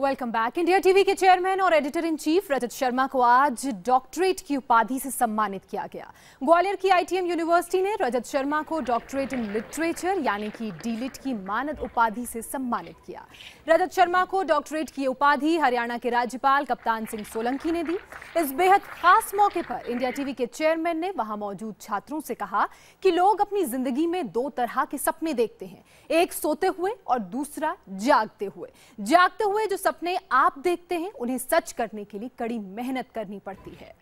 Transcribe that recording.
Welcome back India TV के chairman और editor in chief Rajat Sharma को आज डॉक्टरेट की उपाधि से सम्मानित किया गया। ग्वालियर की आईटीएम यूनिवर्सिटी ने रजत शर्मा को डॉक्टरेट इन लिटरेचर यानी कि डीलिट की मानद उपाधि से सम्मानित किया। रजत शर्मा को डॉक्टरेट की उपाधि हरियाणा के राज्यपाल कप्तान सिंह सोलंकी ने दी। इस बेहद खास मौके पर इंडिया टीवी के चेयरमैन ने वहाँ मौजूद छात्रों से कहा कि लोग अपनी ज़िंदगी में दो तरह के सपने देखते हैं। एक सोते हुए और दूसरा जागते हुए। जागते हुए जो सपने आप देखते हैं उन्हें सच करने के लिए कड़ी मेहनत करनी पड़ती है।